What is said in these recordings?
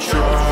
try,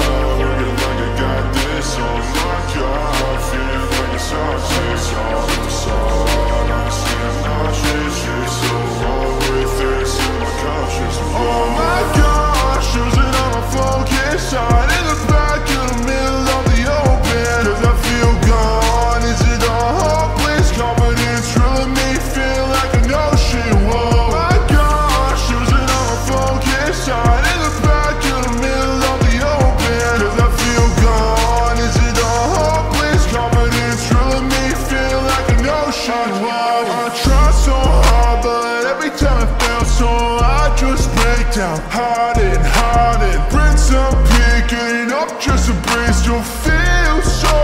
down hiding, and hard and Bring up just to brace You'll feel so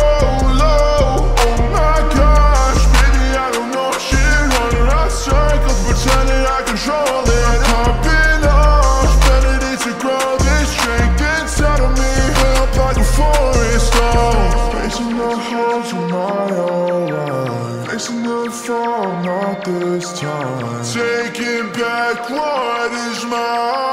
low. Oh my gosh, baby, I don't know. Shit Running out circles, pretending I control it. I'm popping off, better need to grow this strength inside of me. Built like a forest, oh Facing the holes of my own life Facing the fall, not this time. Taking back what is mine.